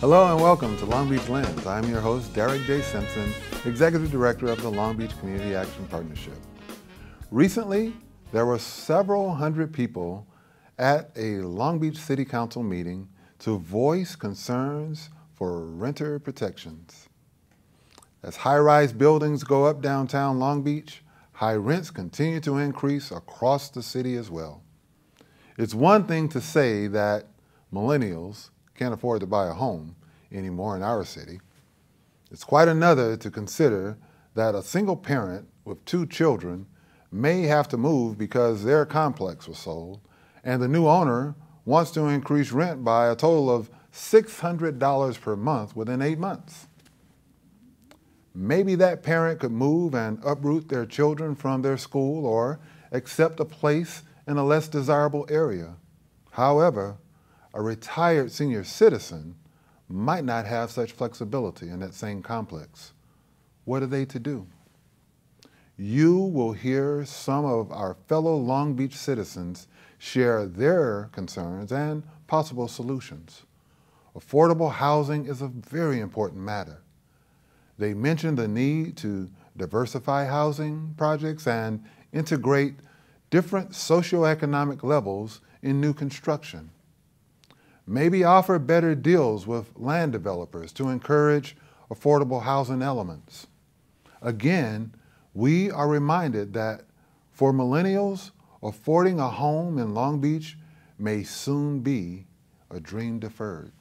Hello and welcome to Long Beach Lens. I'm your host, Derek J. Simpson, Executive Director of the Long Beach Community Action Partnership. Recently, there were several hundred people at a Long Beach City Council meeting to voice concerns for renter protections. As high-rise buildings go up downtown Long Beach, high rents continue to increase across the city as well. It's one thing to say that millennials can't afford to buy a home anymore in our city. It's quite another to consider that a single parent with two children may have to move because their complex was sold and the new owner wants to increase rent by a total of $600 per month within eight months. Maybe that parent could move and uproot their children from their school or accept a place in a less desirable area. However, a retired senior citizen might not have such flexibility in that same complex. What are they to do? You will hear some of our fellow Long Beach citizens share their concerns and possible solutions. Affordable housing is a very important matter. They mention the need to diversify housing projects and integrate different socioeconomic levels in new construction. Maybe offer better deals with land developers to encourage affordable housing elements. Again, we are reminded that for millennials, affording a home in Long Beach may soon be a dream deferred.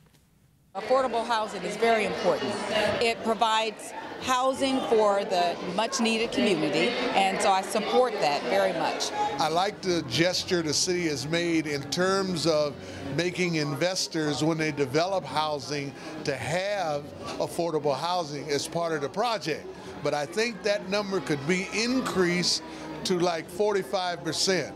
Affordable housing is very important. It provides housing for the much needed community, and so I support that very much. I like the gesture the city has made in terms of making investors, when they develop housing, to have affordable housing as part of the project. But I think that number could be increased to like 45%.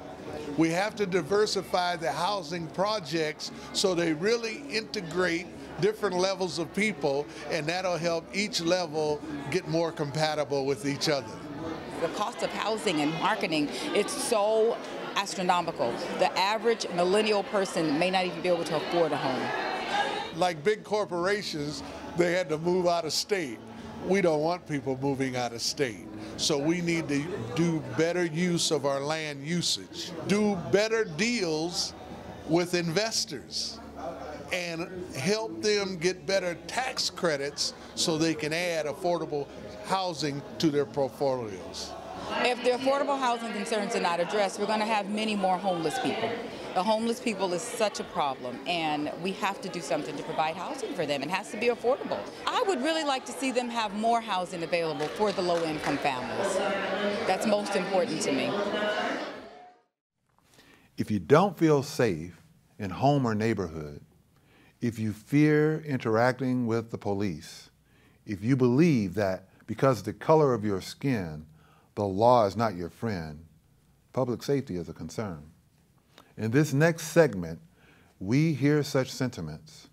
We have to diversify the housing projects so they really integrate different levels of people, and that'll help each level get more compatible with each other. The cost of housing and marketing, it's so astronomical. The average millennial person may not even be able to afford a home. Like big corporations, they had to move out of state. We don't want people moving out of state. So we need to do better use of our land usage, do better deals with investors and help them get better tax credits so they can add affordable housing to their portfolios. If the affordable housing concerns are not addressed, we're going to have many more homeless people. The homeless people is such a problem, and we have to do something to provide housing for them. It has to be affordable. I would really like to see them have more housing available for the low-income families. That's most important to me. If you don't feel safe in home or neighborhood, if you fear interacting with the police, if you believe that because of the color of your skin, the law is not your friend, public safety is a concern. In this next segment, we hear such sentiments.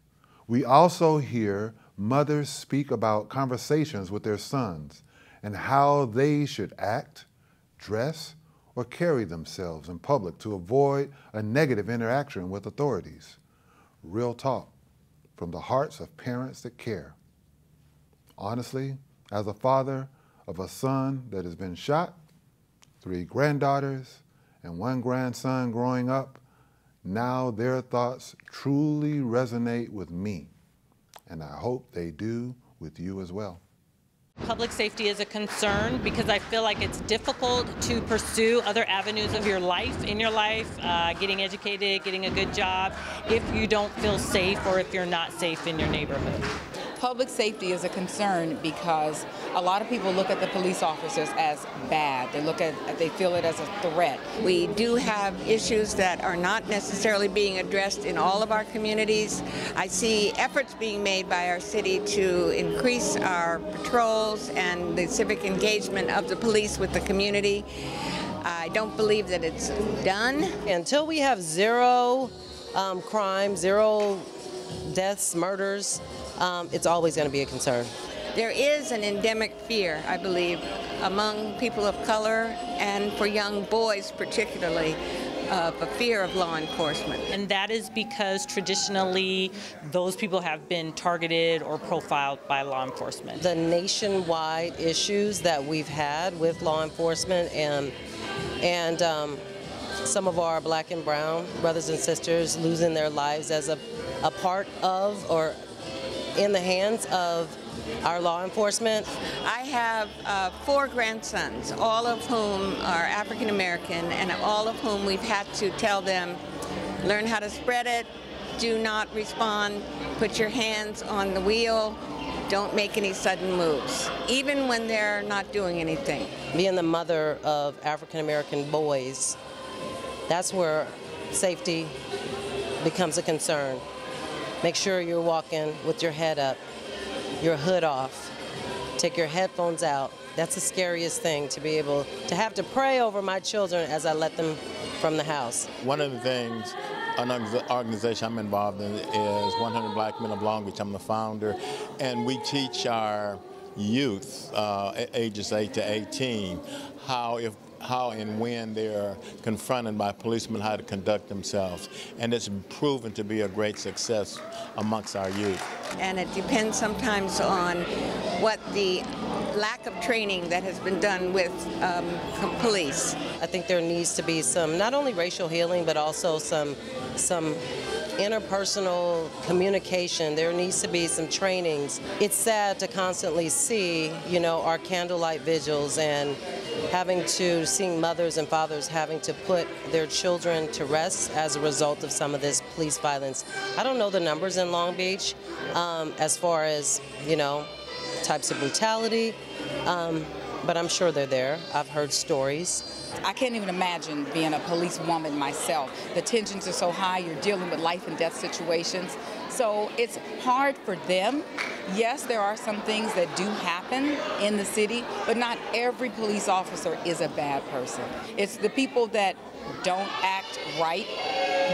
We also hear mothers speak about conversations with their sons and how they should act, dress, or carry themselves in public to avoid a negative interaction with authorities. Real talk from the hearts of parents that care. Honestly, as a father of a son that has been shot, three granddaughters, and one grandson growing up, now their thoughts truly resonate with me, and I hope they do with you as well. Public safety is a concern because I feel like it's difficult to pursue other avenues of your life, in your life, uh, getting educated, getting a good job, if you don't feel safe or if you're not safe in your neighborhood public safety is a concern because a lot of people look at the police officers as bad. They look at, they feel it as a threat. We do have issues that are not necessarily being addressed in all of our communities. I see efforts being made by our city to increase our patrols and the civic engagement of the police with the community. I don't believe that it's done. Until we have zero um, crime, zero deaths, murders, um, it's always going to be a concern. There is an endemic fear, I believe, among people of color and for young boys particularly, of a fear of law enforcement. And that is because traditionally those people have been targeted or profiled by law enforcement. The nationwide issues that we've had with law enforcement and and um, some of our black and brown brothers and sisters losing their lives as a, a part of or in the hands of our law enforcement. I have uh, four grandsons, all of whom are African American, and all of whom we've had to tell them learn how to spread it, do not respond, put your hands on the wheel, don't make any sudden moves, even when they're not doing anything. Being the mother of African American boys, that's where safety becomes a concern. Make sure you're walking with your head up, your hood off, take your headphones out. That's the scariest thing to be able to have to pray over my children as I let them from the house. One of the things an organization I'm involved in is 100 Black Men of Long Beach. I'm the founder, and we teach our youth, uh, ages 8 to 18, how if how and when they're confronted by policemen, how to conduct themselves. And it's proven to be a great success amongst our youth. And it depends sometimes on what the lack of training that has been done with um, police. I think there needs to be some, not only racial healing, but also some, some interpersonal communication. There needs to be some trainings. It's sad to constantly see, you know, our candlelight vigils and having to seeing mothers and fathers having to put their children to rest as a result of some of this police violence. I don't know the numbers in Long Beach um, as far as, you know, types of brutality, um, but I'm sure they're there. I've heard stories. I can't even imagine being a police woman myself. The tensions are so high, you're dealing with life and death situations. So it's hard for them. Yes, there are some things that do happen in the city, but not every police officer is a bad person. It's the people that don't act right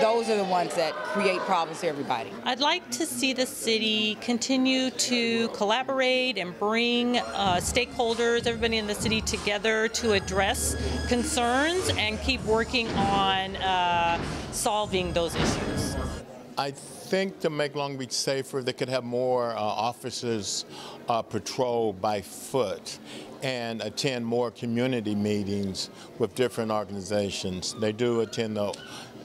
those are the ones that create problems for everybody. I'd like to see the city continue to collaborate and bring uh, stakeholders, everybody in the city together to address concerns and keep working on uh, solving those issues. I think to make Long Beach safer, they could have more uh, officers uh, patrol by foot and attend more community meetings with different organizations. They do attend the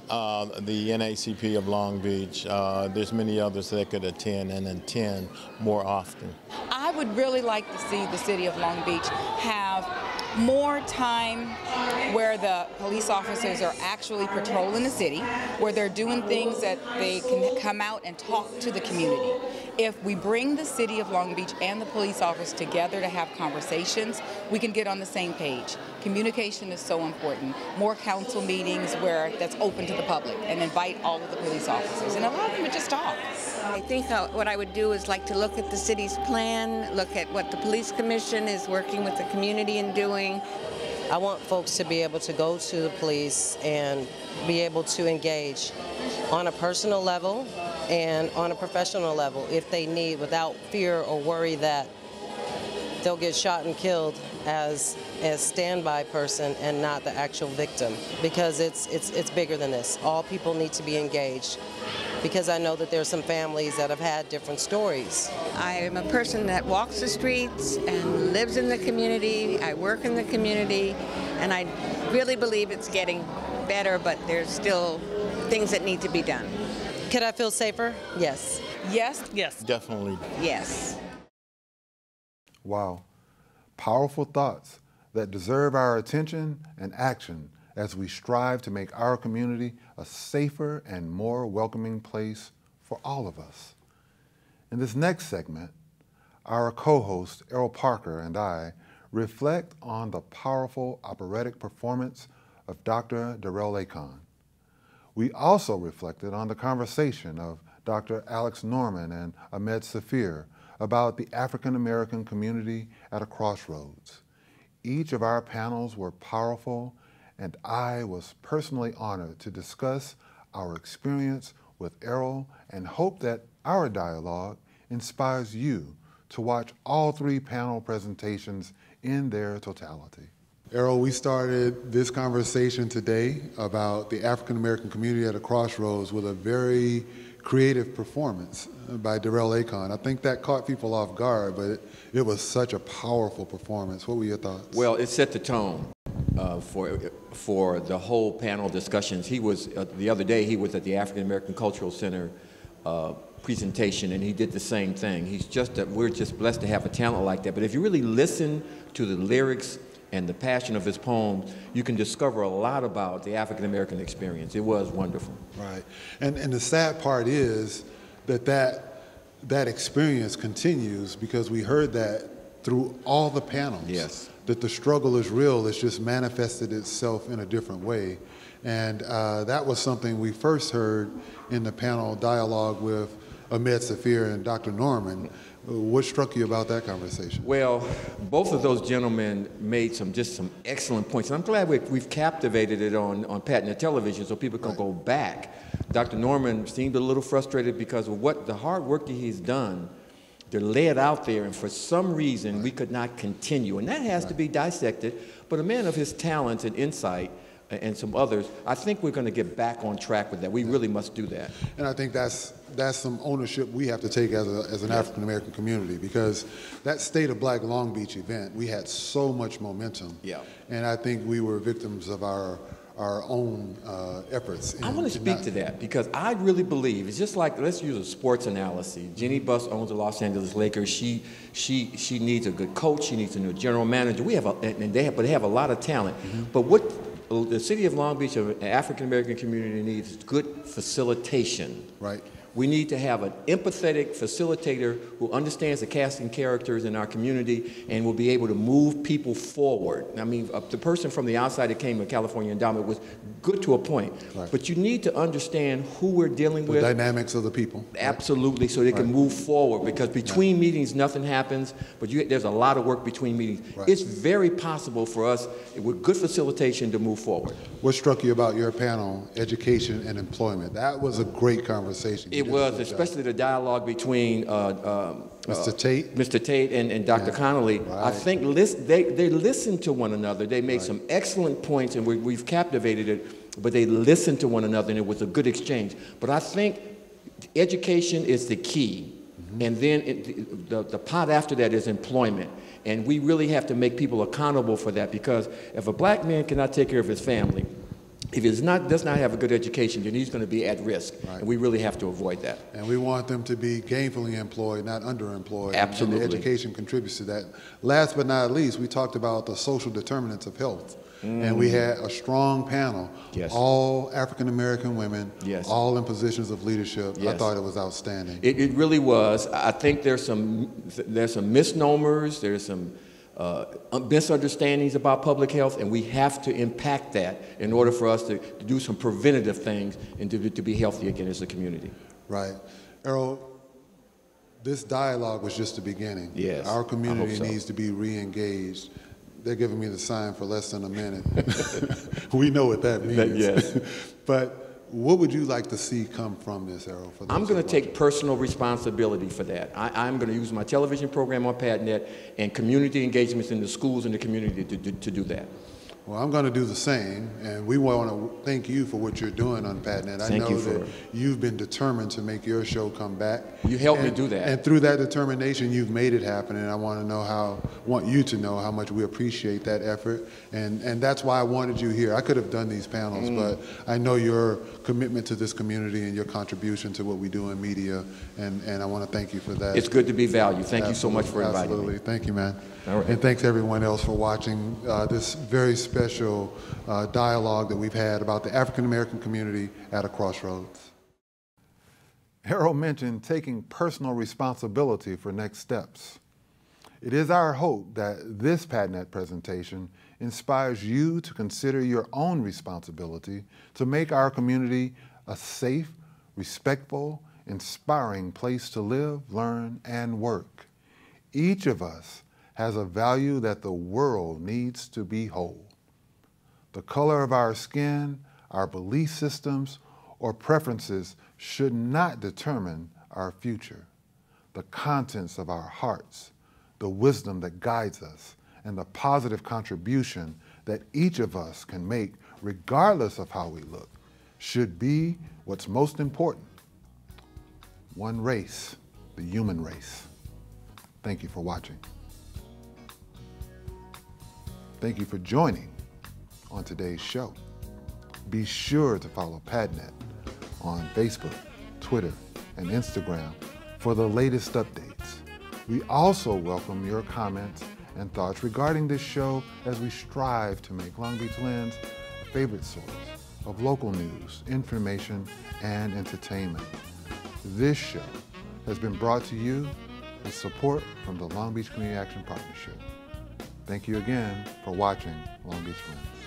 uh, the NAACP of Long Beach. Uh, there's many others that could attend and attend more often. I would really like to see the city of Long Beach have more time where the police officers are actually patrolling the city, where they're doing things that they can come out and talk to the community. If we bring the city of Long Beach and the police officers together to have conversations, we can get on the same page. Communication is so important. More council meetings where that's open to the public and invite all of the police officers and allow them to just talk. I think uh, what I would do is like to look at the city's plan, look at what the police commission is working with the community and doing. I want folks to be able to go to the police and be able to engage on a personal level and on a professional level if they need without fear or worry that they'll get shot and killed as a standby person and not the actual victim because it's it's it's bigger than this. All people need to be engaged because I know that there are some families that have had different stories. I am a person that walks the streets and lives in the community. I work in the community and I really believe it's getting better, but there's still things that need to be done. Could I feel safer? Yes. Yes? Yes. Definitely. Yes. Wow. Powerful thoughts that deserve our attention and action as we strive to make our community a safer and more welcoming place for all of us. In this next segment, our co-host Errol Parker and I reflect on the powerful operatic performance of Dr. Darrell Akon. We also reflected on the conversation of Dr. Alex Norman and Ahmed Safir about the African American community at a crossroads. Each of our panels were powerful, and I was personally honored to discuss our experience with Errol and hope that our dialogue inspires you to watch all three panel presentations in their totality. Errol, we started this conversation today about the African American community at a crossroads with a very creative performance by Darrell Acorn. I think that caught people off guard, but it, it, was such a powerful performance. What were your thoughts? Well, it set the tone uh, for for the whole panel discussions. He was uh, the other day. He was at the African American Cultural Center. Uh, presentation and he did the same thing he's just a, we're just blessed to have a talent like that but if you really listen to the lyrics and the passion of his poems, you can discover a lot about the African American experience. It was wonderful. Right. And, and the sad part is that, that that experience continues because we heard that through all the panels. Yes. That the struggle is real, it's just manifested itself in a different way. And uh, that was something we first heard in the panel dialogue with Ahmed Safir and Dr. Norman. What struck you about that conversation? Well, both of those gentlemen made some just some excellent points. And I'm glad we, have captivated it on, on PADNET television so people can right. go back. Dr. Norman seemed a little frustrated because of what the hard work that he's done. They're laid out there, and for some reason, we could not continue. And that has to be dissected. But a man of his talents and insight, and some others, I think we're going to get back on track with that. We really must do that. And I think that's that's some ownership we have to take as, a, as an yes. African American community because that State of Black Long Beach event, we had so much momentum. Yeah. And I think we were victims of our our own uh, efforts. I want to speak not, to that because I really believe it's just like let's use a sports analogy. Jeanie Buss owns the Los Angeles Lakers. She she she needs a good coach. She needs a new general manager. We have a, and they have, but they have a lot of talent. Mm-hmm. But what the city of Long Beach, an African American community needs is good facilitation. Right. We need to have an empathetic facilitator who understands the casting characters in our community and will be able to move people forward. I mean, uh, the person from the outside that came to California Endowment was good to a point, right. but you need to understand who we're dealing the with. dynamics of the people. Absolutely, so they right. can move forward because between right. meetings nothing happens, but you, there's a lot of work between meetings. It's very possible for us, with good facilitation, to move forward. What struck you about your panel, education and employment? That was a great conversation. It was, especially the dialogue between uh, um, Mr. Uh, Tate, Mr. Tate, and, and Dr. Yeah. Connolly. Right. I think list, they they listened to one another. They made right. some excellent points, and we, we've captivated it. But they listened to one another, and it was a good exchange. But I think education is the key, mm-hmm. and then it, the the pot after that is employment. And we really have to make people accountable for that because if a black man cannot take care of his family, if he does not, does not have a good education, then he's going to be at risk. Right. And we really have to avoid that. And we want them to be gainfully employed, not underemployed. Absolutely. And education contributes to that. Last but not least, we talked about the social determinants of health. Mm. And we had a strong panel, yes. all African American women, yes. all in positions of leadership. Yes. I thought it was outstanding. It, it really was. I think there's some, there's some misnomers, there's some uh, misunderstandings about public health, and we have to impact that in order for us to, to do some preventative things and to, to be healthy again as a community. Right. Errol, this dialogue was just the beginning. Yes. Our community so. needs to be re-engaged. They're giving me the sign for less than a minute. we know what that means. yes. but what would you like to see come from this, Errol? I'm going to take personal responsibility for that. I, am going to use my television program on PADNET and community engagements in the schools and the community to, to, to do that. Well, I'm going to do the same, and we want to thank you for what you're doing on PADNET. I know you that you've been determined to make your show come back. You helped and, me do that. And through that determination, you've made it happen, and I want to know how, want you to know how much we appreciate that effort, and, and that's why I wanted you here. I could have done these panels, mm. but I know your commitment to this community and your contribution to what we do in media, and, and I want to thank you for that. It's good to be valued. Thank Absolutely. you so much for inviting Absolutely. me. Absolutely. Thank you, man. And thanks everyone else for watching uh, this very special uh, dialogue that we've had about the African American community at a crossroads. Harold mentioned taking personal responsibility for next steps. It is our hope that this PADNET presentation inspires you to consider your own responsibility to make our community a safe, respectful, inspiring place to live, learn, and work. Each of us has a value that the world needs to be whole. The color of our skin, our belief systems, or preferences should not determine our future. The contents of our hearts, the wisdom that guides us, and the positive contribution that each of us can make, regardless of how we look, should be what's most important. One race, the human race. Thank you for watching. Thank you for joining on today's show. Be sure to follow PADNET on Facebook, Twitter, and Instagram for the latest updates. We also welcome your comments and thoughts regarding this show as we strive to make Long Beach Lens a favorite source of local news, information, and entertainment. This show has been brought to you with support from the Long Beach Community Action Partnership. Thank you again for watching Long Beach Lens.